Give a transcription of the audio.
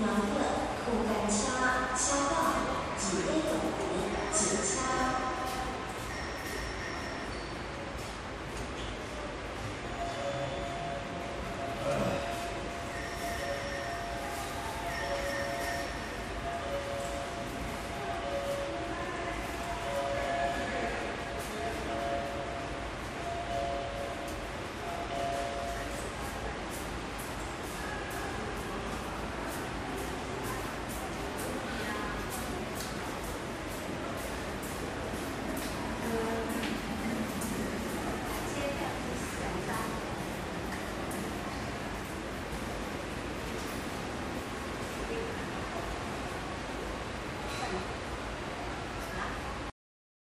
能不能口感差消化？